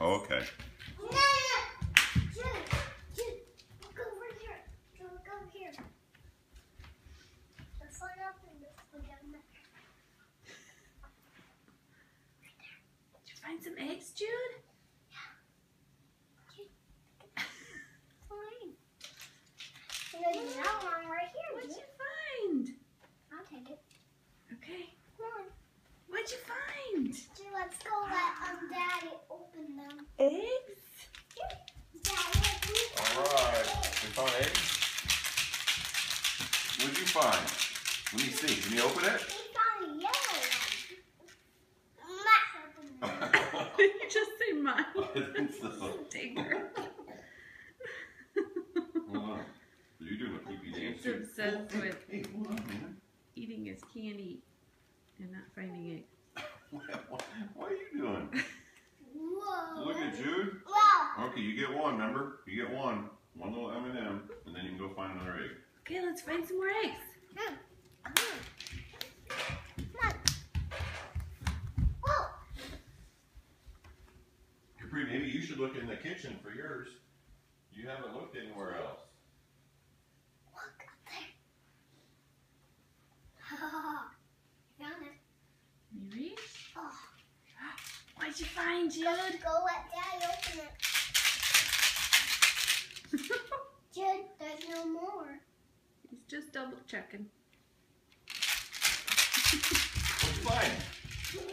Oh, okay. No, no, Jude, Jude, look. Jude, look over here. Let's line up and let's go down there. Did you find some eggs, Jude? Fine. There's another one right here. What'd Jude. you find? I'll take it. Okay. Come on. What'd you find? Jude, let's go find? Let me see. Can you open it? we found a yellow one. Let's open them. Did you just say mine? I think so. Take. Hold on. You doing a pee pee dance He's too? obsessed Hey, with Hey, hold on, man. eating his candy and not finding eggs. What, what are you doing? Whoa. Look at Jude. Wow. Okay, you get one. Remember, you get one. One little M and m and then you can go find another egg. Okay, let's find some more eggs. Come on. Come. Whoa. Capri, maybe you should look in the kitchen for yours. You haven't looked anywhere else. Look up there. Found it. You reach? Oh. What'd you find, Jude? Go let Daddy open it. Jude, there's no more. Just double checking. Find?